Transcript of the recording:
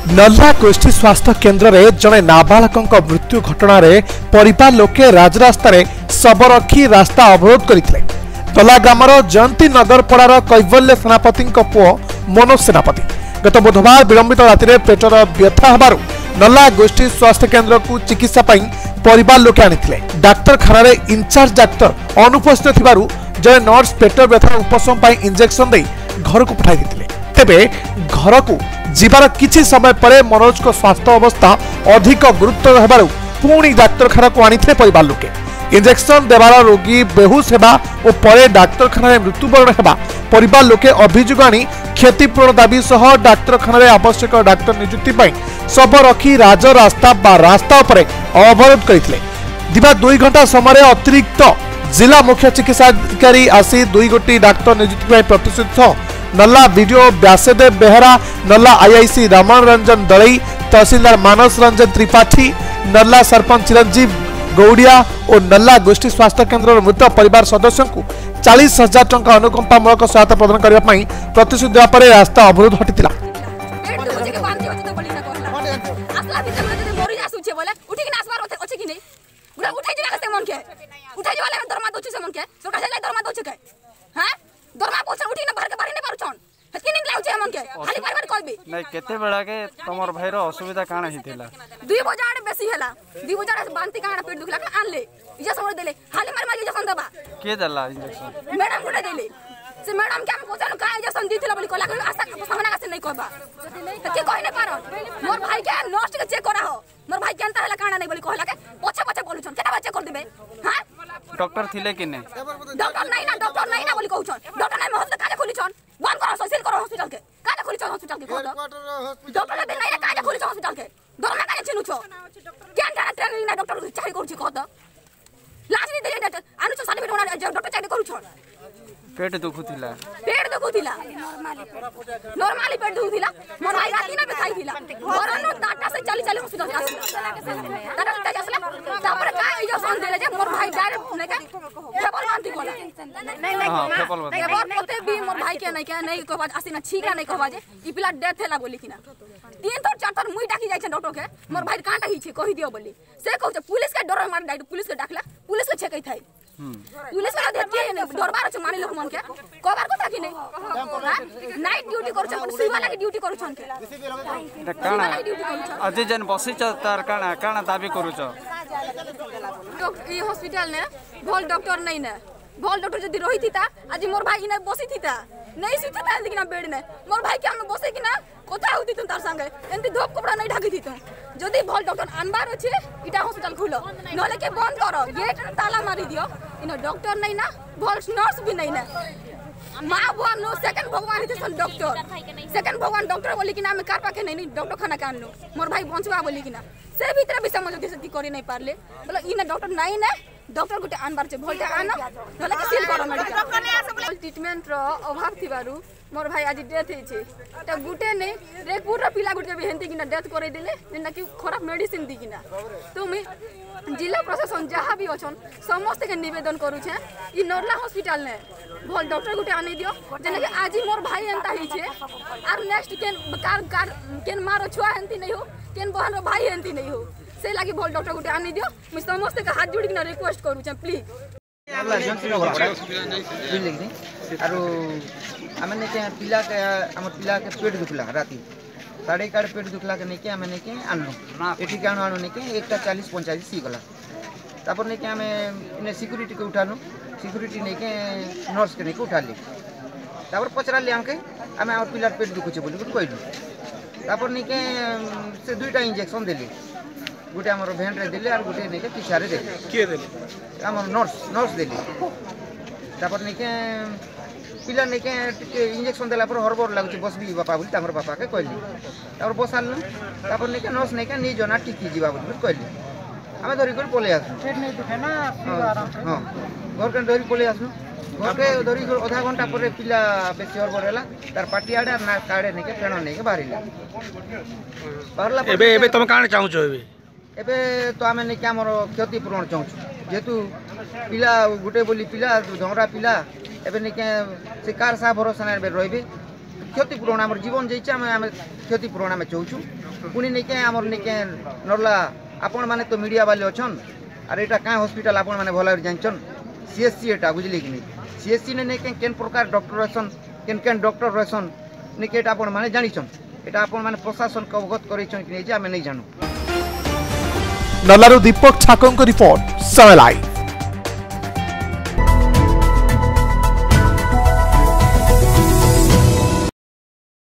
ନଲ୍ଲା ଗୋଷ୍ଠୀ ସ୍ୱାସ୍ଥ୍ୟ କେନ୍ଦ୍ରରେ ଜଣେ ନାବାଳକଙ୍କ ମୃତ୍ୟୁ ଘଟଣାରେ ପରିବାର ଲୋକେ ରାଜରାସ୍ତାରେ ଶବ ରଖି ରାସ୍ତା ଅବରୋଧ କରିଥିଲେ। ତଲା ଗ୍ରାମର ଜୟନ୍ତୀ ନଗରପଡ଼ାର କୈବଲ୍ୟ ସେନାପତିଙ୍କ ପୁଅ ମନୋଜ ସେନାପତି। ଗତ ବୁଧବାର ବିଳମ୍ବିତ ରାତିରେ ପେଟର ବ୍ୟଥା ହେବାରୁ ନଲ୍ଲା ଗୋଷ୍ଠୀ ସ୍ୱାସ୍ଥ୍ୟ କେନ୍ଦ୍ରକୁ ଚିକିତ୍ସା ପାଇଁ ପରିବାର ଲୋକେ ଆଣିଥିଲେ। ଡାକ୍ତରଖାନାରେ ଇନଚାର୍ଜ ଡାକ୍ତର ଅନୁପସ୍ଥିତ ଥିବାରୁ ଜଣେ ନର୍ସ ପେଟ ବ୍ୟଥାର ଉପଶମ ପାଇଁ ଇଞ୍ଜେକ୍ସନ ଦେଇ ଘରକୁ ପଠାଇ ଦେଇଥିଲେ। ତେବେ ଘରକୁ ଯିବାର କିଛି ସମୟ ପରେ ମନୋଜଙ୍କ ସ୍ୱାସ୍ଥ୍ୟ ଅବସ୍ଥା ଅଧିକ ଗୁରୁତର ହେବାରୁ ପୁଣି ଡାକ୍ତରଖାନାକୁ ଆଣିଥିଲେ ପରିବାର ଲୋକେ। ଇଞ୍ଜେକ୍ସନ ଦେବାର ରୋଗୀ ବେହୁସ ହେବା ଓ ପରେ ଡାକ୍ତରଖାନାରେ ମୃତ୍ୟୁବରଣ ହେବା ପରିବାର ଲୋକେ ଅଭିଯୋଗ ଆଣି କ୍ଷତିପୂରଣ ଦାବି ସହ ଡାକ୍ତରଖାନାରେ ଆବଶ୍ୟକ ଡାକ୍ତର ନିଯୁକ୍ତି ପାଇଁ ଶବ ରଖି ରାଜରାସ୍ତା ବା ରାସ୍ତା ଉପରେ ଅବରୋଧ କରିଥିଲେ। ଦିବା ଦୁଇ ଘଣ୍ଟା ସମୟରେ ଅତିରିକ୍ତ ଜିଲ୍ଲା ମୁଖ୍ୟ ଚିକିତ୍ସାଧିକାରୀ ଆସି ଦୁଇ ଗୋଟି ଡାକ୍ତର ନିଯୁକ୍ତି ପାଇଁ ପ୍ରତିଶ୍ରୁତି ସହ नल्ला वीडियो व्यासदेव बेहरा, नल्ला आईआईसी रमण रंजन दलई तहसीलदार मानस रंजन त्रिपाठी, नल्ला सरपंच चिरंजीव गौड़िया और नल्ला गोष्ठी स्वास्थ्य केन्द्र मृत परिवार सदस्य को चालीस हज़ार टंका अनुकंपामूलक सहायता प्रदान करने प्रतिश्रुति देवापर रास्ता अवरोध हटि उठाई से मन के सरकार से के ନାଇଁ କେତେ ବେଳାକେ ତମର ଭାଇର ଅସୁବିଧା କାଣା ହେଇଥିଲା? ଦୁଇ ବଜା ଆଡ଼େ ବେଶୀ ହେଲା। ଦୁଇ ବଜା ଆଡ଼େ ବାନ୍ତି କାଣା ପେଟ ଦୁଖିଲା ଆଣିଲେ ଇଞ୍ଜେକ୍ସନ ଦେଲେ। ଖାଲି ମାରି ମାରି ଇଞ୍ଜେକ୍ସନ ଦେବା। କିଏ ଦେଲା ଇଞ୍ଜେକ୍ସନ? ମ୍ୟାଡାମ ଗୋଟେ ଦେଲେ। ସେ ମ୍ୟାଡାମ କି ଆମେ ପଚାରୁ କାଁ ଇଞ୍ଜେକ୍ସନ ଦେଇଥିଲା ବୋଲି କହିଲା କହିଲେ ଆଶା ସାମ୍ନା ଆସି ନାଇଁ କହିବା କିଏ କହି ନାଇଁ ପାର ମୋର ଭାଇ କେ ନର୍ସ କେ ଚେକ୍ କରାହ। ମୋର ଭାଇ କେନ୍ତା ହେଲା କାଣା ନାଇଁ ବୋଲି କହିଲା କେ ପଛେ ପଛେ ବୋଲୁଛନ୍। କେତେବେଳେ ଚେକ୍ କରିଦେବେ? ହଁ? ଡକ୍ଟର ଥିଲେ କି ନାଇଁ? ডক্টর নাই না ডক্টর নাই না বলি কହୁছন ডক্টর নাই মহল কাজে খুলিছন বন্ধ কর সিল কর হসপিটাল কে কাজে খুলিছন হসপিটাল কে বন্ধ ডক্টর নাই না কাজে খুলিছন হসপিটাল কে দরমা কাজে চিনুছো কেন জানা ট্রেনিং না ডক্টর চাই করছি কত লাস্ট দিলে আনু আনুছ সার্টিফিকেট ওনা ডক্টর চাই করছন পেট দুখুতিলা। পেট দুখুতিলা। নরমালি পেট দুখুতিলা। মোর ভাই রাতি नहीं नहीं हां पेपल में एबार पोते भी मोर भाई के नहीं के नहीं कहबा आसी ना छीका नहीं कहबा जे ई पिला डेथ हैला बोली किना तीन तोर चार तोर मुई डाकी जाय छै डॉक्टर के मोर भाई कांटा ही छै कहि दियो बोली से कहू छै पुलिस के डर मार डाइट पुलिस के डाकला पुलिस के छेकै थाई पुलिस वाला देख के नहीं डरबार छ मानि लोग मन के ଭଲ ଡକ୍ଟର ଯଦି ରହିଥିତା ଆଜି ମୋର ଭାଇ ଇନେ ବସିଥିତା ନେଇ ଶୁଇଥିତା ହେନ୍ତିକିନା ବେଡ଼୍ନେ ମୋର ଭାଇକି ଆମେ ବସେଇକିନା କଥା ହଉଥିତୁ ତାର ସାଙ୍ଗେ ଏମିତି ଧୋପ କପଡ଼ା ନେଇ ଢାକିଥିତୁ ଯଦି ଭଲ ଡକ୍ଟର ଆନବାର ଅଛେ ଇଟା ହସ୍ପିଟାଲ ଖୁଲ ନହେଲେ କେ ବନ୍ଦ କର ଗେଟ୍ ତାଲା ମାରିଦିଅ ଇନ ଡକ୍ଟର ନେଇ ନା ଭଲ ନର୍ସ ବି ନେଇ ନା মা বুয়া নো সেকেন্ড ভগবান হইতেছন ডক্টর সেকেন্ড ভগবান ডক্টর বলি কিনা আমি কার পাখে নাই ডক্টর খানা কানলো মোর ভাই বঞ্চবা বলি কিনা সে ভিতরে বিষয় মজা কি করি নাই পারলে বলে ইনে ডক্টর নাই না ডক্টর গোটে আনবারছে ভলটা আন বলে কি সিল করো মেডিকেল ট্রিটমেন্ট র অভাব থিবারু মোর ভাই আজি ডেথ হইছে তা গুটে নেই রেপুর র পিলা গুটে বি হেন্তি কিনা ডেথ করে দিলে যেটা কি খারাপ মেডিসিন দি কিনা তুমি জেলা প্রশাসন যাহা বি অছন সমস্ত কে নিবেদন করুছে ই নরলা হসপিটাল নে ভল ডক্টর গুটে আনি দিও যেটা কি আজি মোর ভাই এন্তা হইছে আর নেক্সট কেন কার কার কেন মার ছুয়া হেন্তি নেই হো কেন বহন ভাই হেন্তি নেই হো से लगे भल डॉक्टर गुटे आनी दियो। मु समस्त के हाथ जोड़ी के रिक्वेस्ट करू छ प्लीज़ बुझे आर आम पिला के, आम पिला के पेट दुखला राति। साढ़े एगार पेट दुखला के नहीं आम नहीं आनलु। ये आणु आनो नहीं एकटा चालीस पैंचालीस होगला तापर नहीं आम इन्हें सिक्योरिटी को उठानो सिक्योरिटी नहीं के नर्स के नहीं को उठा उठाले। तापर पचराले आमके, आम और पिलार पेट दुखुचे बोल कहलु तापर नहीं के से दुईटा इंजेक्शन दे देली। ଗୋଟେ ଆମର ଭେନ୍ରେ ଦେଲେ ଆଉ ଗୋଟେ ନେଇକି ପିଛାରେ ଦେଲେ କିଏ ଦେଲେ আমার নর্স নর্স দেলি তারপর নাকি পিলা নাকি টিকে ইঞ্জেকশন দেলা পরে হরবর লাগুছে বসবি বাপা বলি তাঙ্কর বাপাকে কইলি তারপর বসালু তারপর নাকি নর্স নাকি নিজ জনা টিকি যা বলি কইলি আমি ধরি করে পলে আসলু হ্যাঁ ঘরকে ধরি পলে আসলু ঘরকে ধরি করে অধা ঘন্টা পরে পিলা বেশি হরবর হেলা তার পাটি আড়ে আর না কাড়ে নাকি ফেণ নাকি বাহারিলা বাহারিলা ଏବେ ଏବେ ତମେ କାଣା ଚାହୁଁଛ ଏବେ ଏବେ ତ ଆମେ ନେଇକି ଆମର କ୍ଷତିପୂରଣ ଚାହୁଁଛୁ। ଯେହେତୁ ପିଲା ଗୋଟେ ବୋଲି ପିଲା ଝଗଡ଼ା ପିଲା ଏବେ ନେଇକି ସେ କାର୍ ସାହା ଭରସା ଏବେ ରହିବେ। କ୍ଷତିପୂରଣ ଆମର ଜୀବନ ଯାଇଛି ଆମେ ଆମେ କ୍ଷତିପୂରଣ ଆମେ ଚାହୁଁଛୁ। ପୁଣି ନେଇକେ ଆମର ନେଇକେ ନରଲା ଆପଣମାନେ ତ ମିଡ଼ିଆ ବାଲି ଅଛନ୍ ଆର୍ ଏଇଟା କାଁ ହସ୍ପିଟାଲ ଆପଣମାନେ ଭଲ ଭାବରେ ଜାଣିଛନ୍? ସିଏସ୍ସି ଏଟା ବୁଝିଲେ କି ନାଇଁ? ସିଏସ୍ସି ନେ ନେଇକେ କେନ୍ ପ୍ରକାର ଡକ୍ଟର ରହିସନ୍ କେନ୍ କେନ୍ ଡକ୍ଟର ରହିସନ୍ ନେଇକେ ଏଟା ଆପଣମାନେ ଜାଣିଛନ୍। এটা ଆପଣମାନେ ପ୍ରଶାସନକୁ ଅବଗତ କରେଇଛନ୍ କି ନାଇଁ ଯେ ଆମେ ନେଇ ଜାଣୁ ନର୍ଲାରୁ ଦୀପକ ଛାକଙ୍କ ରିପୋର୍ଟ ସମୟ ଲାଇଭ୍